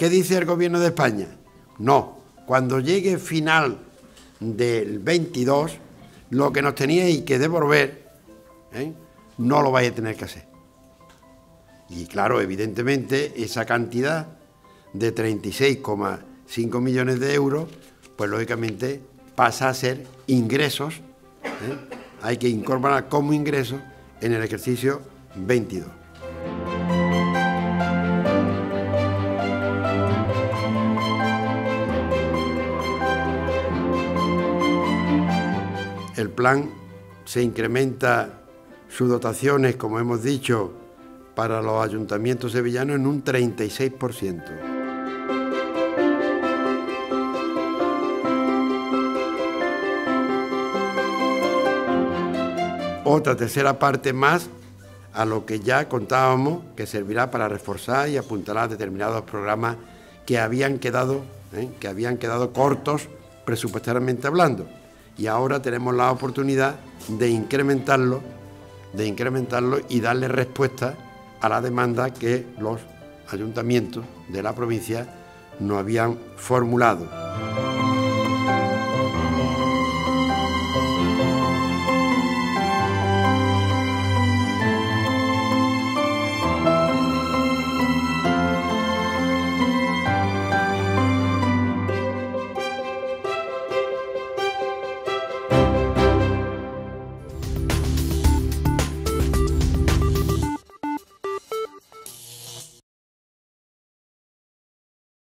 ¿Qué dice el gobierno de España? No, cuando llegue final del 22, lo que nos teníais que devolver, ¿eh? no lo vais a tener que hacer. Y claro, evidentemente, esa cantidad de 36,5 millones de euros, pues lógicamente pasa a ser ingresos, ¿eh? hay que incorporar como ingresos en el ejercicio 22. El plan se incrementa sus dotaciones, como hemos dicho, para los ayuntamientos sevillanos en un 36%. Otra tercera parte más a lo que ya contábamos que servirá para reforzar y apuntalar determinados programas que habían quedado, ¿eh? que habían quedado cortos presupuestariamente hablando. Y ahora tenemos la oportunidad de incrementarlo, de incrementarlo y darle respuesta a la demanda que los ayuntamientos de la provincia no habían formulado.